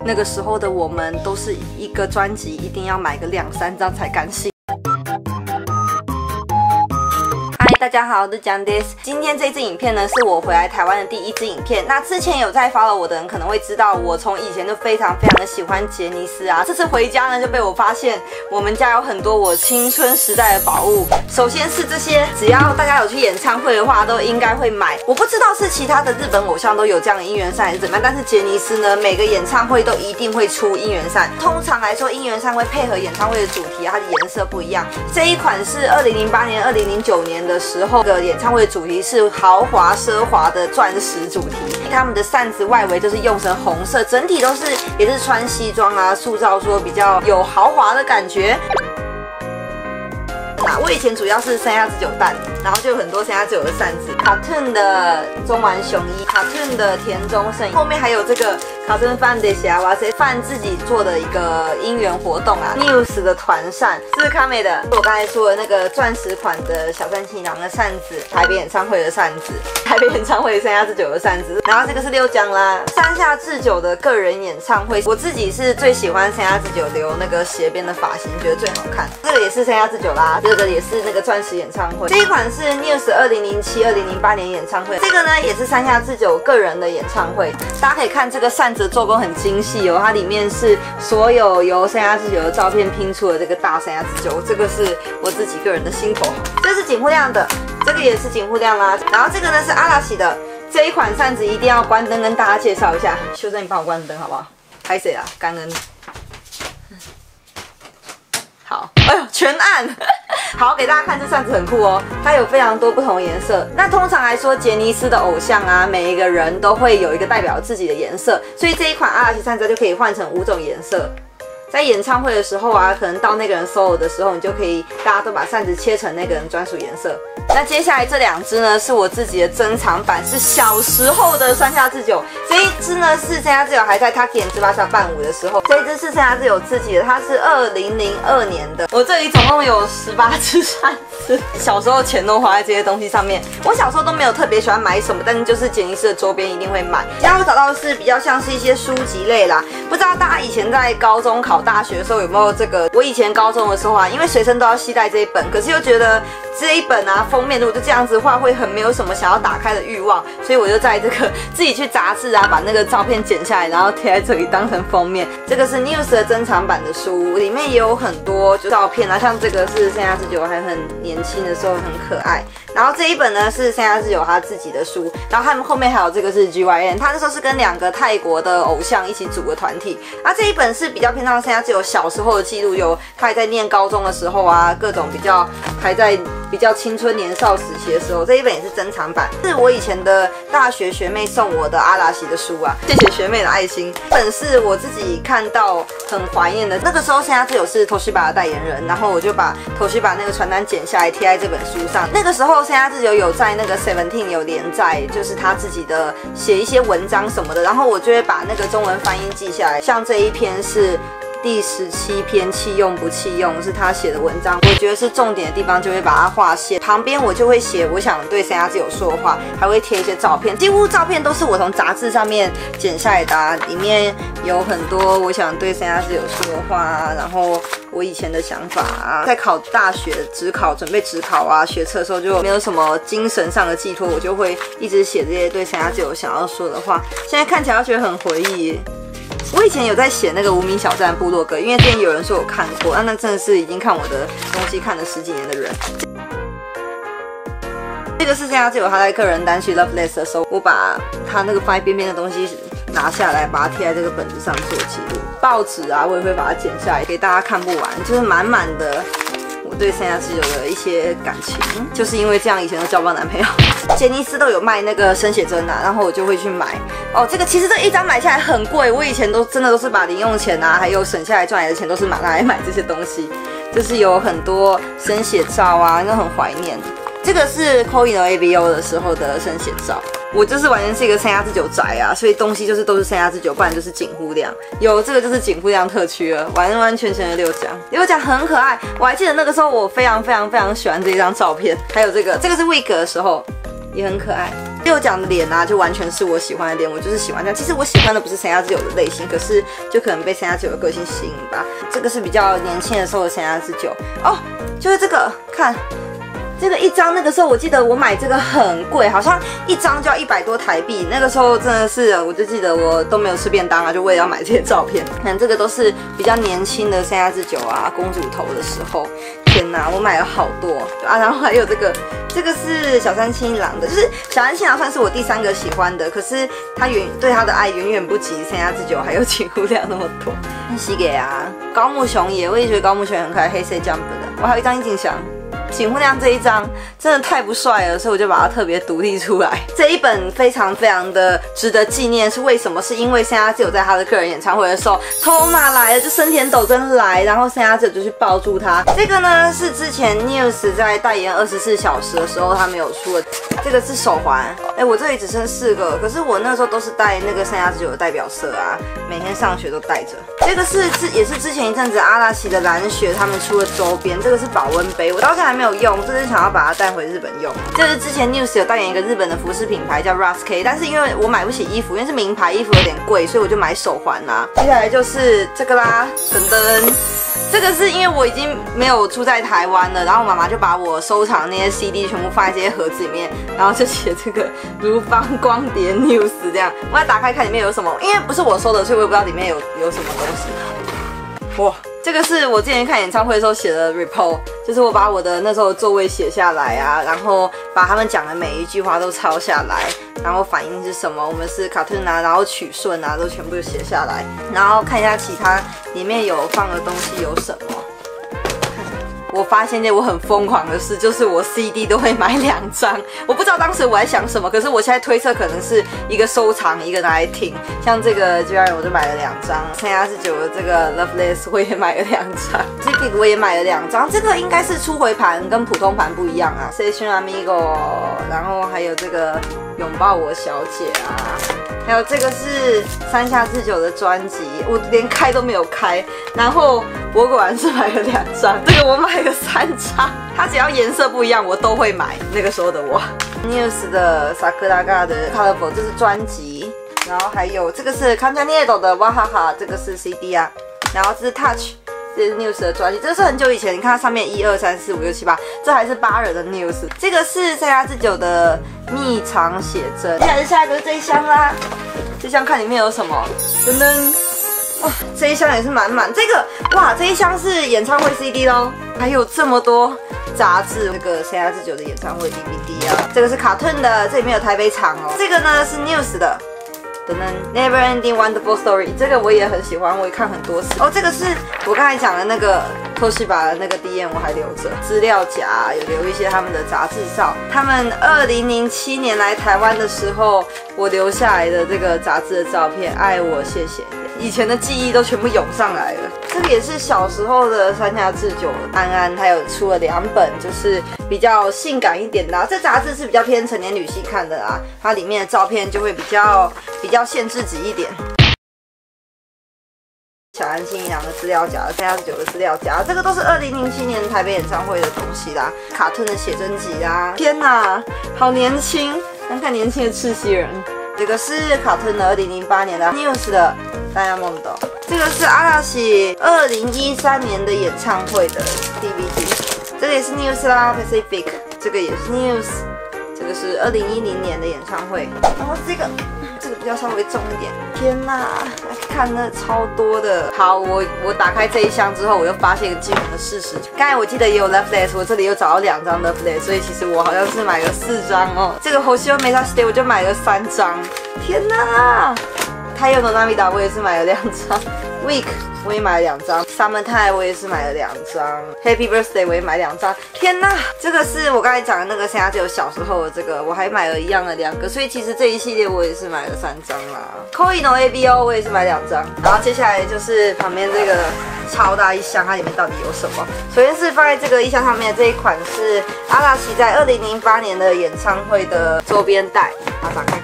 那个时候的我们都是一个专辑一定要买个两三张才甘心。大家好，我是 John Dis。今天这支影片呢，是我回来台湾的第一支影片。那之前有在 follow 我的人可能会知道，我从以前就非常非常的喜欢杰尼斯啊。这次回家呢，就被我发现我们家有很多我青春时代的宝物。首先是这些，只要大家有去演唱会的话，都应该会买。我不知道是其他的日本偶像都有这样的应援扇还是怎么样，但是杰尼斯呢，每个演唱会都一定会出应援扇。通常来说，应援扇会配合演唱会的主题，它的颜色不一样。这一款是二零零八年、二零零九年的时候的演唱会主题是豪华奢华的钻石主题，他们的扇子外围就是用成红色，整体都是也是穿西装啊，塑造说比较有豪华的感觉。我以前主要是三亚之九蛋，然后就有很多三亚之九的扇子。卡顿的中丸雄一，卡顿的田中胜，后面还有这个卡顿饭的霞哇塞范自己做的一个姻缘活动啊。News 的团扇，这是卡美的，我刚才说的那个钻石款的小三七郎的扇子，台北演唱会的扇子，台北演唱会三下智久的扇子。然后这个是六江啦，三下智久的个人演唱会，我自己是最喜欢三下智久留那个斜边的发型，觉得最好看。这个也是三下智久啦。这个也是那个钻石演唱会，这一款是 News 二零零七、二零零八年演唱会，这个呢也是三下智久个人的演唱会。大家可以看这个扇子做工很精细哦，它里面是所有由三下智久的照片拼出的这个大三下智久，这个是我自己个人的心头好。这是景户亮的，这个也是景户亮啦。然后这个呢是阿拉西的这一款扇子，一定要关灯跟大家介绍一下。修正，你帮我关灯好不好？拍谁啊？感恩。好，哎呦，全暗。好，给大家看这扇子很酷哦，它有非常多不同颜色。那通常来说，杰尼斯的偶像啊，每一个人都会有一个代表自己的颜色，所以这一款阿拉奇扇子就可以换成五种颜色。在演唱会的时候啊，可能到那个人 solo 的时候，你就可以大家都把扇子切成那个人专属颜色。那接下来这两只呢，是我自己的珍藏版，是小时候的山下智久。这一只呢是山下智久还在他演芝麻下伴舞的时候，这一只是山下智久自己的，它是二零零二年的。我这里总共有十八只扇子，小时候钱都花在这些东西上面。我小时候都没有特别喜欢买什么，但是就是杰尼斯的周边一定会买。然后我找到的是比较像是一些书籍类啦，不知道大家以前在高中考大学的时候有没有这个？我以前高中的时候啊，因为随身都要携带这一本，可是又觉得这一本啊封面如果就这样子的话，会很没有什么想要打开的欲望，所以我就在这个自己去杂志啊，把那个照片剪下来，然后贴在这里当成封面。这个是 News 的珍藏版的书，里面也有很多就照片啊，像这个是三下智久还很年轻的时候，很可爱。然后这一本呢是三下智久他自己的书，然后他们后面还有这个是 GYN，他那时候是跟两个泰国的偶像一起组的团体。那这一本是比较偏向三下智久小时候的记录，有他还在念高中的时候啊，各种比较还在比较青春年少时期的时候，这一本也是珍藏版，是我以前的大学学妹送我的阿拉西的书啊，谢谢学妹的爱心。这本是我自己看到很怀念的，那个时候三下智久是头须巴的代言人，然后我就把头须巴那个传单剪下来贴在这本书上。那个时候三下智久有在那个 Seventeen 有连载，就是他自己的写一些文章什么的，然后我就会把那个中文翻译记下来，像这一篇是。第十七篇弃用不弃用是他写的文章，我觉得是重点的地方，就会把它划线。旁边我就会写我想对三下智久说的话，还会贴一些照片，几乎照片都是我从杂志上面剪下来的，里面有很多我想对三下智久说的话，然后我以前的想法啊。在考大学、职考、准备职考啊、学车的时候，就没有什么精神上的寄托，我就会一直写这些对三下智久想要说的话。现在看起来觉得很回忆。我以前有在写那个无名小站部落格，因为之前有人说我看过，那那真的是已经看我的东西看了十几年的人。这个是这样，就有他在个人单曲 Loveless 的时候，我把他那个放在边边的东西拿下来，把它贴在这个本子上做记录。报纸啊，我也会把它剪下来给大家看不完，就是满满的。我对三下智久的一些感情，就是因为这样以前都交不到男朋友。杰尼斯都有卖那个生写真啊，然后我就会去买。哦，这个其实这一张买下来很贵，我以前都真的都是把零用钱啊，还有省下来赚来的钱都是拿来买这些东西。就是有很多生写照啊，那很怀念。这个是 Koi 的 ABO 的时候的生写照。我就是完全是一个三亚之九宅啊，所以东西就是都是三亚之九，不然就是景户亮。有这个就是景户亮特区了，完完全全的六奖。六奖很可爱，我还记得那个时候我非常非常非常喜欢这一张照片。还有这个，这个是 week 的时候，也很可爱。六奖的脸啊，就完全是我喜欢的脸，我就是喜欢这样。其实我喜欢的不是三亚之久的类型，可是就可能被三亚之久的个性吸引吧。这个是比较年轻的时候的三亚之久哦，就是这个看。这个一张，那个时候我记得我买这个很贵，好像一张就要一百多台币。那个时候真的是，我就记得我都没有吃便当啊，就为了要买这些照片。看这个都是比较年轻的三亚之久啊，公主头的时候。天哪，我买了好多啊！然后还有这个，这个是小山青郎的，就是小山青郎算是我第三个喜欢的，可是他远对他的爱远远不及三亚之久还有锦湖亮那么多。西给啊，高木雄也，我也觉得高木雄很可爱，黑色 jump 的。我还有一张樱井翔。景户亮这一张真的太不帅了，所以我就把它特别独立出来。这一本非常非常的值得纪念，是为什么？是因为现在只有在他的个人演唱会的时候头马来了，就生田斗真来，然后森下智久就去抱住他。这个呢是之前 News 在代言二十四小时的时候他没有出的，这个是手环。哎，我这里只剩四个，可是我那时候都是戴那个三亚之久的代表色啊，每天上学都戴着。这个是之也是之前一阵子阿拉奇的蓝雪他们出的周边，这个是保温杯，我到现在还没有用，这是想要把它带回日本用。这是之前 News 有代言一个日本的服饰品牌叫 Ras K，但是因为我买不起衣服，因为是名牌衣服有点贵，所以我就买手环啦。接下来就是这个啦，噔噔。这个是因为我已经没有住在台湾了，然后妈妈就把我收藏那些 CD 全部放在这些盒子里面，然后就写这个如芳光碟 News 这样。我要打开看里面有什么，因为不是我收的，所以我也不知道里面有有什么东西。哇，这个是我之前看演唱会的时候写的 report，就是我把我的那时候座位写下来啊，然后把他们讲的每一句话都抄下来，然后反应是什么，我们是卡顿啊，然后曲顺啊，都全部写下来，然后看一下其他。里面有放的东西有什么？我发现一件我很疯狂的事，就是我 CD 都会买两张。我不知道当时我在想什么，可是我现在推测可能是一个收藏，一个拿来听。像这个 G R 我就买了两张，三亚是九的这个 Loveless 我也买了两张 z i p p 我也买了两张。这个应该是初回盘，跟普通盘不一样啊。Session Amigo，然后还有这个拥抱我小姐啊。还有这个是山下智久的专辑，我连开都没有开。然后我果然是买了两张，这个我买了三张。它只要颜色不一样，我都会买。那个时候的我，News 的 Sakuraga 的 Colorful 这是专辑，然后还有这个是 k a n j a n e d o 的哇哈哈，这个是 CD 啊。然后这是 Touch，这是 News 的专辑，这是很久以前。你看它上面一二三四五六七八，这还是八人的 News。这个是山下智久的。秘藏写真，接下来下一个是这一箱啦。这箱看里面有什么？噔噔，哇，这一箱也是满满。这个哇，这一箱是演唱会 CD 咯，还有这么多杂志。这个 C R 之九的演唱会 DVD 啊，这个是卡顿的，这里面有台北场哦。这个呢是 News 的。等等，Never Ending Wonderful Story，这个我也很喜欢，我也看很多次。哦，这个是我刚才讲的那个托西把那个 DM 我还留着资料夹，有留一些他们的杂志照。他们二零零七年来台湾的时候，我留下来的这个杂志的照片，爱我，谢谢。以前的记忆都全部涌上来了。这个也是小时候的三下智久安安，他有出了两本，就是比较性感一点的。这杂志是比较偏成年女性看的啊，它里面的照片就会比较比较限制级一点。小安心两个资料夹，三下智久的资料夹，这个都是二零零七年台北演唱会的东西啦，卡顿的写真集啦。天哪，好年轻，看看年轻的赤西仁。这个是卡顿的二零零八年的 News 的。大家梦到这个是阿拉西二零一三年的演唱会的 DVD，这个也是 News 啦，Pacific，这个也是 News，这个是二零一零年的演唱会，然后这个要稍微重一点，天哪，看那超多的。好，我我打开这一箱之后，我又发现一个惊人的事实，刚才我记得也有 Left Less，我这里又找到两张 Left Less，所以其实我好像是买了四张哦。这个 Hoshio Meta Stay 我就买了三张，天哪！太阳的纳米达我也是买了两张，Week 我也买了两张，Summertime 我也是买了两张，Happy Birthday 我也买两张。天呐，这个是我刚才讲的那个现在只有小时候的这个，我还买了一样的两个，所以其实这一系列我也是买了三张啦。Coino ABO 我也是买两张，然后接下来就是旁边这个超大一箱，它里面到底有什么？首先是放在这个一箱上面的这一款是阿拉奇在二零零八年的演唱会的周边袋，把它打开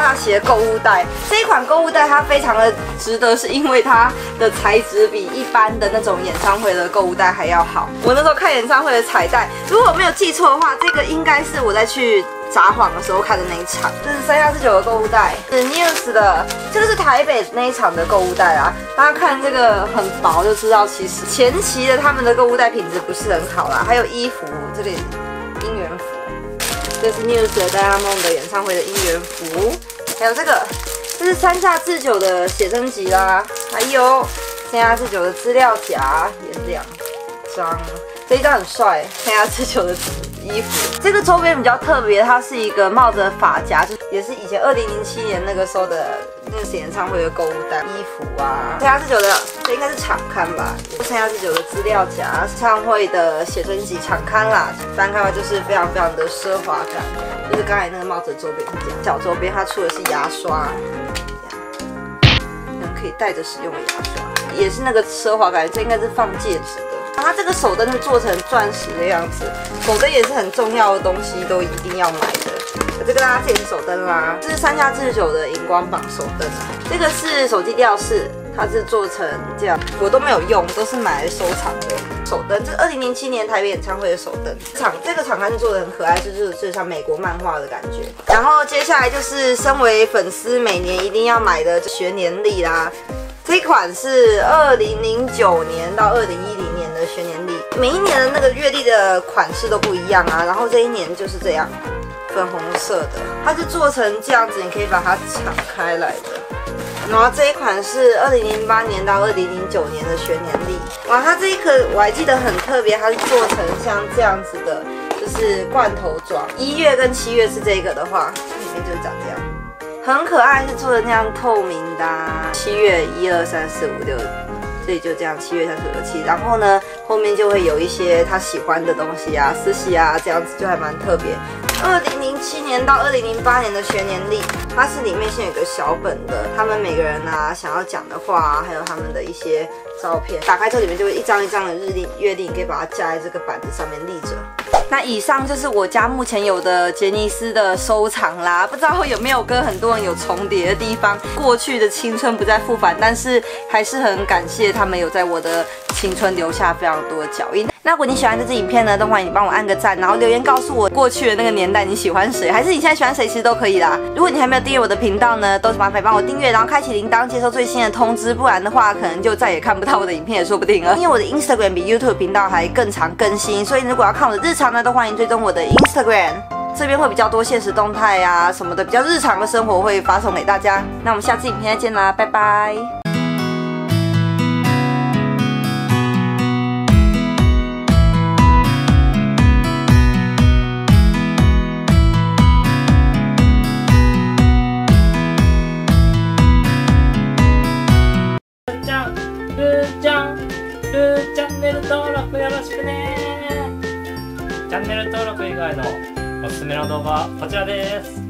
拉大写购物袋。这一款购物袋它非常的值得，是因为它的材质比一般的那种演唱会的购物袋还要好。我那时候看演唱会的彩带，如果没有记错的话，这个应该是我在去。撒谎的时候看的那一场，这是三下四九的购物袋，是 News 的，这个是台北那一场的购物袋啊。大家看这个很薄，就知道其实前期的他们的购物袋品质不是很好啦。还有衣服，这里，这是 News 的大家梦的演唱会的应援服，还有这个，这是三下智久的写真集啦，还有三下智久的资料夹，也是两张，这一张很帅，三下智久的。衣服这个周边比较特别，它是一个帽子的发夹，就也是以前二零零七年那个时候的那个演唱会的购物袋。衣服啊，三幺四九的，这应该是场刊吧？三幺四九的资料夹，演唱会的写真集场刊啦。翻开的话就是非常非常的奢华感，就是刚才那个帽子的周边是这样。小周边它出的是牙刷，可以带着使用的牙刷，也是那个奢华感，这应该是放戒指的。它这个手灯是做成钻石的样子，手灯也是很重要的东西，都一定要买的。这个大家这也是手灯啦，这是三下四十九的荧光棒手灯，这个是手机吊饰，它是做成这样，我都没有用，都是买来收藏的手灯。这是二零零七年台北演唱会的手灯，厂这个厂刊是做的很可爱，就是就像美国漫画的感觉。然后接下来就是身为粉丝每年一定要买的学年历啦，这款是二零零九年到二零一零。学年历，每一年的那个月历的款式都不一样啊。然后这一年就是这样，粉红色的，它是做成这样子，你可以把它敞开来的。然后这一款是二零零八年到二零零九年的学年历，哇，它这一颗我还记得很特别，它是做成像这样子的，就是罐头装。一月跟七月是这个的话，里面就是长这样，很可爱，是做的那样透明的。七月一二三四五六。所以就这样，七月三十六期，然后呢，后面就会有一些他喜欢的东西啊，私系啊，这样子就还蛮特别。二零零七年到二零零八年的学年历，它是里面先有个小本的，他们每个人啊想要讲的话，还有他们的一些照片，打开之后里面就会一张一张的日历、月历，你可以把它架在这个板子上面立着。那以上就是我家目前有的杰尼斯的收藏啦，不知道有没有跟很多人有重叠的地方。过去的青春不再复返，但是还是很感谢他们有在我的青春留下非常多的脚印。那如果你喜欢这支影片呢，都欢迎你帮我按个赞，然后留言告诉我过去的那个年代你喜欢谁，还是你现在喜欢谁，其实都可以啦。如果你还没有订阅我的频道呢，都是麻烦帮我订阅，然后开启铃铛，接收最新的通知，不然的话可能就再也看不到我的影片也说不定了。因为我的 Instagram 比 YouTube 频道还更常更新，所以如果要看我的日常呢，都欢迎追踪我的 Instagram，这边会比较多现实动态呀什么的，比较日常的生活会发送给大家。那我们下次影片再见啦，拜拜。こちらです。